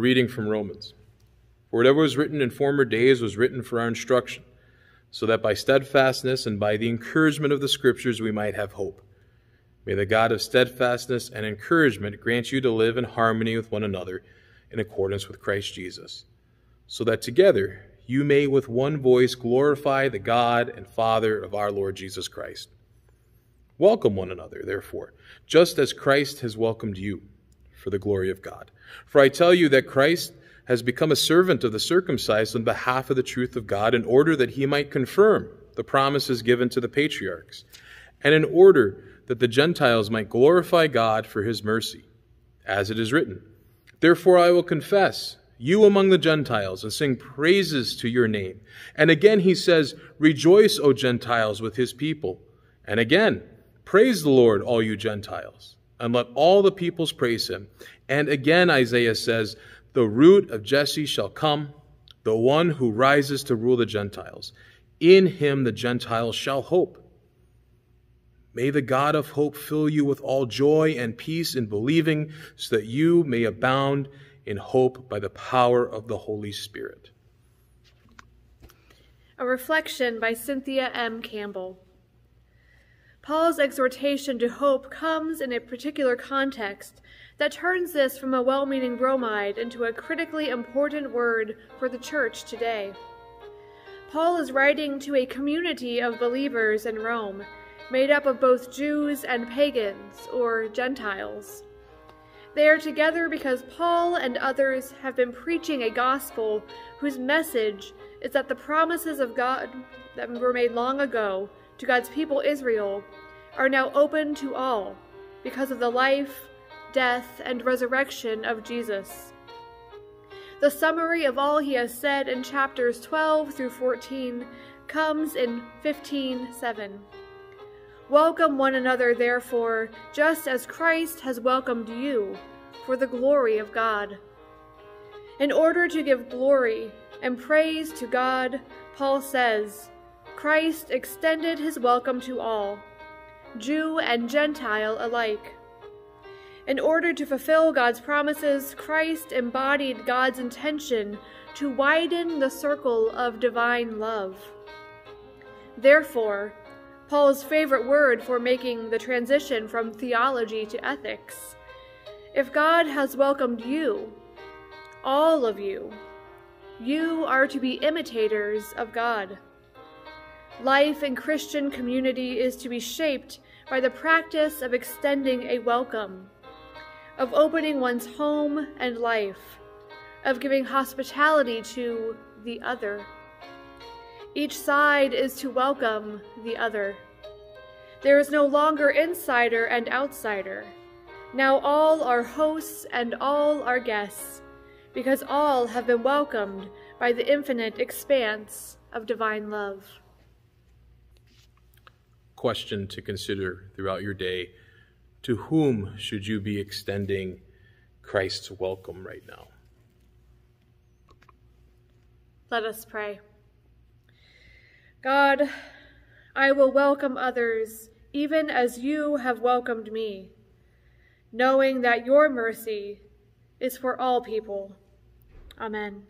reading from Romans. For whatever was written in former days was written for our instruction, so that by steadfastness and by the encouragement of the Scriptures we might have hope. May the God of steadfastness and encouragement grant you to live in harmony with one another in accordance with Christ Jesus, so that together you may with one voice glorify the God and Father of our Lord Jesus Christ. Welcome one another, therefore, just as Christ has welcomed you, for the glory of God. For I tell you that Christ has become a servant of the circumcised on behalf of the truth of God, in order that he might confirm the promises given to the patriarchs, and in order that the Gentiles might glorify God for his mercy. As it is written, Therefore I will confess you among the Gentiles and sing praises to your name. And again he says, Rejoice, O Gentiles, with his people. And again, Praise the Lord, all you Gentiles, and let all the peoples praise him. And again, Isaiah says, The root of Jesse shall come, the one who rises to rule the Gentiles. In him the Gentiles shall hope. May the God of hope fill you with all joy and peace in believing, so that you may abound in hope by the power of the Holy Spirit. A reflection by Cynthia M. Campbell. Paul's exhortation to hope comes in a particular context that turns this from a well meaning bromide into a critically important word for the church today. Paul is writing to a community of believers in Rome, made up of both Jews and pagans, or Gentiles. They are together because Paul and others have been preaching a gospel whose message is that the promises of God that were made long ago to God's people Israel are now open to all because of the life, death, and resurrection of Jesus. The summary of all he has said in chapters 12 through 14 comes in 15:7. Welcome one another, therefore, just as Christ has welcomed you, for the glory of God. In order to give glory and praise to God, Paul says, Christ extended his welcome to all Jew and Gentile alike. In order to fulfill God's promises, Christ embodied God's intention to widen the circle of divine love. Therefore, Paul's favorite word for making the transition from theology to ethics. If God has welcomed you, all of you, you are to be imitators of God. Life in Christian community is to be shaped by the practice of extending a welcome, of opening one's home and life, of giving hospitality to the other. Each side is to welcome the other. There is no longer insider and outsider. Now all are hosts and all are guests, because all have been welcomed by the infinite expanse of divine love question to consider throughout your day. To whom should you be extending Christ's welcome right now? Let us pray. God, I will welcome others even as you have welcomed me, knowing that your mercy is for all people. Amen.